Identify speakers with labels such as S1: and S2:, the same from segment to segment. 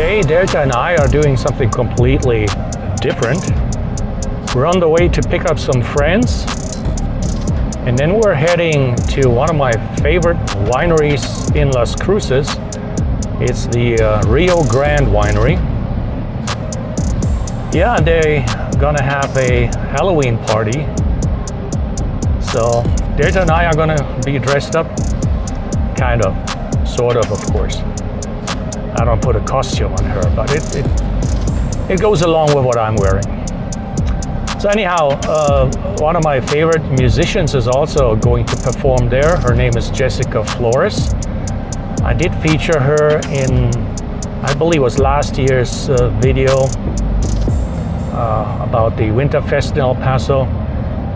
S1: today Delta and I are doing something completely different. We're on the way to pick up some friends and then we're heading to one of my favorite wineries in Las Cruces. It's the uh, Rio Grande Winery. Yeah, they're gonna have a Halloween party. So Delta and I are gonna be dressed up, kind of, sort of, of course. I don't put a costume on her, but it, it, it goes along with what I'm wearing. So anyhow, uh, one of my favorite musicians is also going to perform there. Her name is Jessica Flores. I did feature her in, I believe it was last year's uh, video uh, about the Winterfest in El Paso.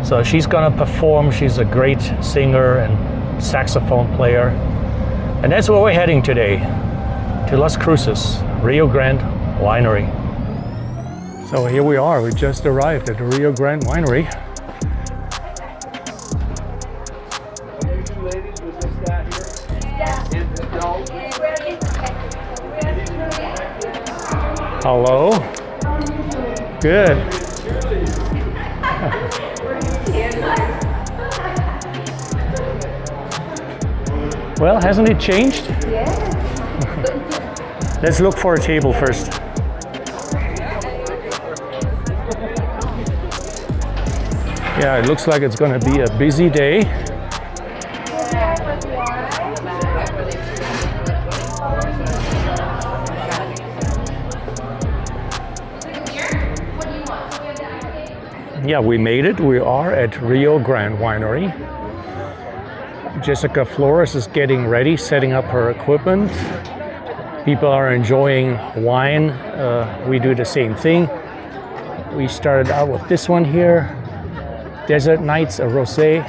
S1: So she's gonna perform. She's a great singer and saxophone player. And that's where we're heading today, to Las Cruces, Rio Grande Winery. So here we are, we just arrived at the Rio Grande Winery. Hello. Good. well, hasn't it changed?
S2: Yes.
S1: Let's look for a table first. Yeah, it looks like it's to be a busy day. Yeah, we made it. We are at Rio Grande Winery. Jessica Flores is getting ready, setting up her equipment. People are enjoying wine. Uh, we do the same thing. We started out with this one here, Desert Nights, a rosé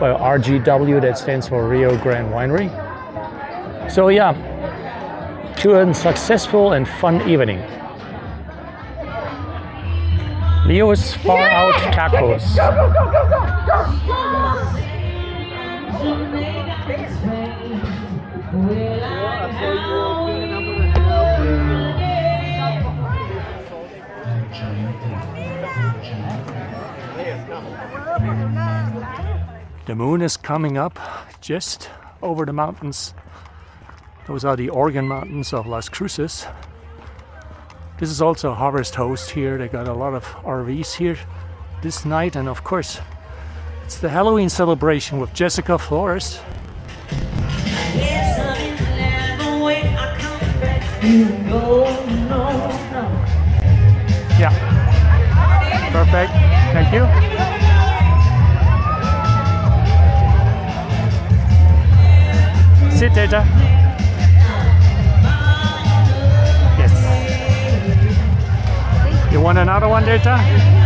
S1: by RGW, that stands for Rio Grande Winery. So yeah, to a successful and fun evening. Leo's Far Out Tacos. The moon is coming up just over the mountains. Those are the Organ Mountains of Las Cruces. This is also a harvest host here. They got a lot of RVs here this night, and of course, it's the Halloween celebration with Jessica Flores. Yeah. Perfect. Thank you. Data. Yes. You want another one, Data?